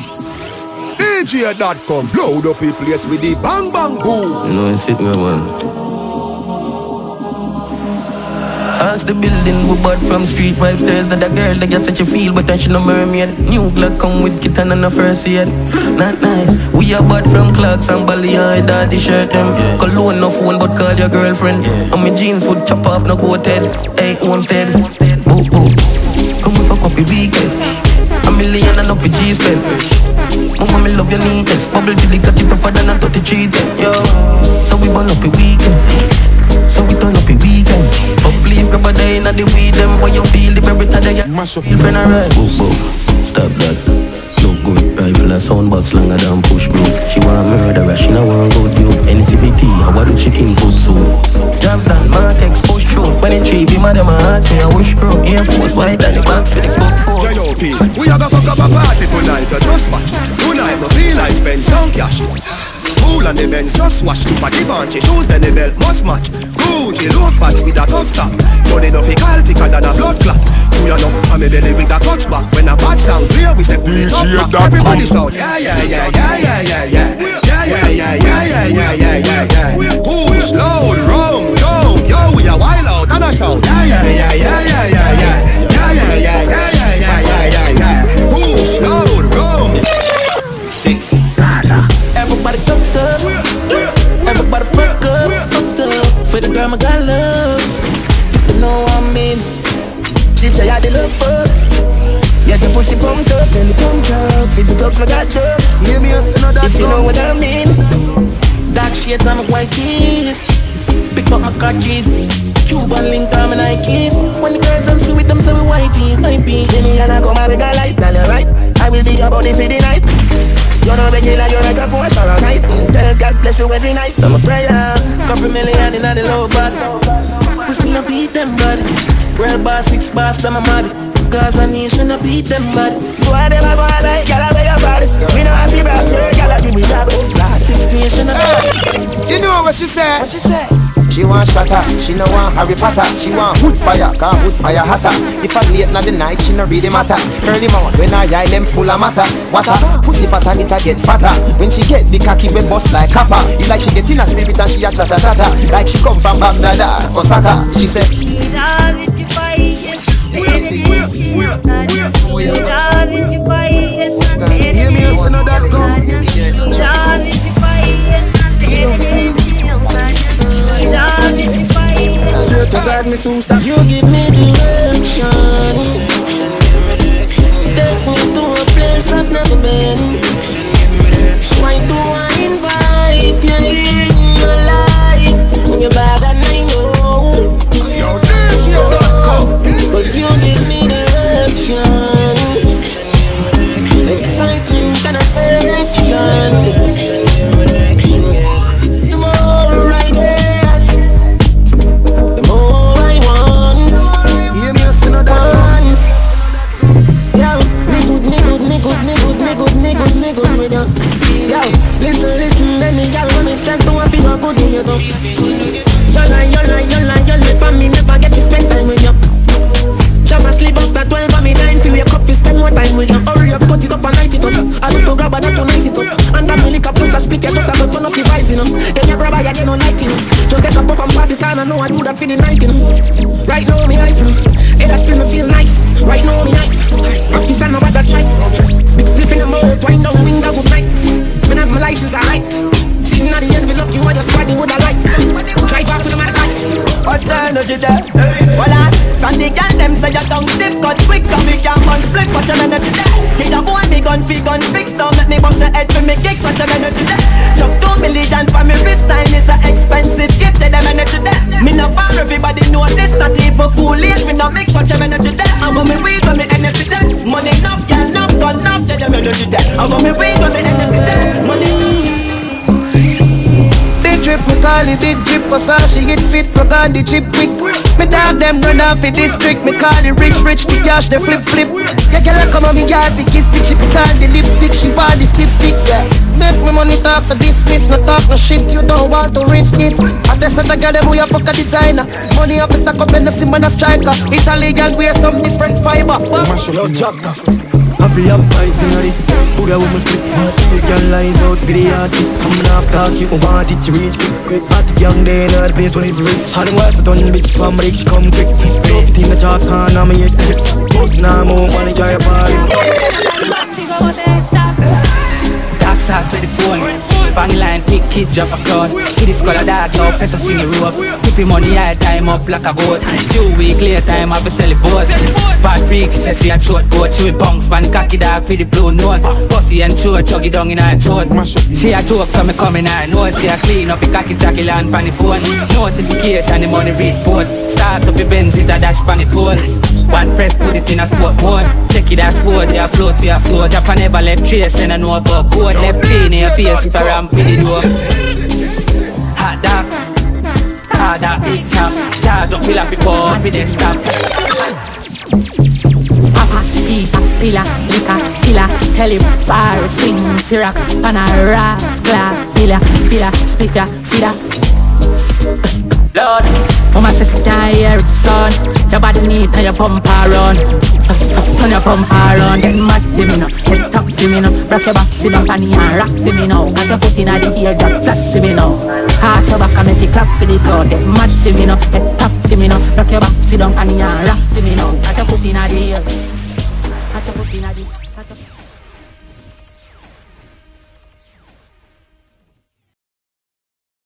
DJ Dotcom, load up a place with the bang bang boom. You know, it's it, man. Ask the building, we bought from street five stairs. That a girl that get such a feel, but then she no mermaid New Glock come with kitten and a first aid. Not nice. We are bought from Clarks and Bally and daddy shirt them yeah. Cologne no phone, but call your girlfriend. Yeah. And my jeans would chop off, no go head Hey, homestead Boo, boo. Come we fuck up the weekend A million and up the G spend Mama, me love your neatness Bubble till it got it tougher than a 33 Yo, so we burn up the weekend. So we turn up a weekend. But please grab a day in the weed them When you feel the berry today you mash up. Your friend alright. Boop boop, stop that. Look good, rifle a soundbox longer than push bro She want murder, she no want go do NCVT, I want the chicken food soon Drop down, Martex, push through. When it cheap, be mad at my heart Me a wish crew, Air Force, white and the box for a fuck up a party tonight, you just watch Tonight me feel like spend some cash Cool and the Benz just wash If I give on she shoes then the belt must match Gucci low flats with a cuff top Money no fake call, thicker than a blood clot Do you know how me belly with a touch back When a bad sound clear we say beat up back Everybody shout yeah yeah yeah yeah yeah yeah yeah Yeah yeah yeah yeah yeah yeah yeah yeah yeah. Push loud, round, round Yeah, we a wild out and a shout yeah yeah yeah yeah For the girl my God loves. If you know what I mean. She say I did love fuck. Yeah, the pussy pumped up, then the pump up. Fit the talk, my God jokes. Me us know that If you know what I mean. Dark shades on my white keys. Pick up my car keys. Cuban link on my Nikes. When the girls I'm sweet, them say we whitey. I be. Me and I come a big light, now you're right. I will be your body for the night. You're not regular, you're like a force or a night. Tell God bless you every night. I'm a prayer. Couple million in the low back. We still a beat them, bud. Real bar, six bars, I'm a mad. Cause a nation a beat them, bud. Why them a go like, y'all a beg your body. We know how to rap, y'all a give me job. Six nation a You know what she said? What she said? She want shatter, she no want Harry Potter. She want wood fire, cause wood fire hotter. If I late na the night, she no really matter. Early mouth, when I eye them full of matter. Water, pussy fat and it a get fatter. When she get the cocky we bust like copper. It's like she get in a spirit and she a chatter chatter. Like she come from Baghdad, Osaka She said Me stop. You give me direction. Me good, with you. Yo, listen, listen, the girl when me check to a figure good in you. You lie, you lie, you lie, you live for me, never get to spend time with you. Jam a sleep after 12 and me nine Feel wake up, fi spend more time with you Hurry up, cut it up and light it up I look to grab that to nice it up And that me lick up plus a split, you just a go turn up the vibes, you know Then you grab a, you get no light, you know Just take a puff and pass it on, I know I do that for the night, you know energy there? Voila From the them say your tongue stiff Cut quick we can't man split What's your energy there? Get a boy me gun fi gun fix Don't make me bust the head for me kicks What's your energy there? Chuck two million it big drip Versace it fit, on the chip quick. Me dog them run off the district. Me call it rich, rich, the cash, the flip, flip. Yeah, girl, I come on me yard, the kiss stick She put on the lipstick, she want the stiff stick, yeah. Make me money talk for business, no talk no shit. You don't want to risk it. I just said I got them, we a fuck a designer. Money up, stack up, and the sim and a striker. Italian, wear some different fiber. Yo, Jack Feel have vibes in this Put a woman split. You can lies out for the artist. Coming off talk you want it to reach quick quick Hot young day in the place when it reach How them work but on bitch from rich come quick. Tough thing the chalk on I'm a head trip Buzz now more wanna enjoy a party Dark side to the phone Bang line, pick kid, drop a crowd See this color dark, yo, press a sing rope. Keep the high time up like a goat Few week later, time have a sell it boat. Bad freak, she says she a short goat. She will bounce, man, cocky dog for the blue note. Pussy and short, chuggy down in her throat. She a joke, so me come in her nose She a clean up the cocky jockey land pan the phone. Notification, the money report. Start up the Benz, it a dash pan the pole. One press, put it in a sport mode. Check it as sport, they a float, we a float. Japan never left trace, and I know about code Left chain in your face if I ram with the door. Hot dogs, hard that big top. Charge up, fill up before we then stop. Papa, pizza, pilla, liquor, killer, tell him, bar, sing, syrup, panara, clap, pilla, pilla, speaker, feeder. Lord, Mama says she can't hear it, son Your body neat and your pump run Turn your pump run Get mad for me now to me now. Rock your back, sit down funny and rock to me now. Got your foot in the heel, drop flat to me now. Heart your back and make it clap for the crowd. Get mad to me now, get top to me now. Rock your back, sit down funny and rock to me now. Got your foot in the heel, got your foot in the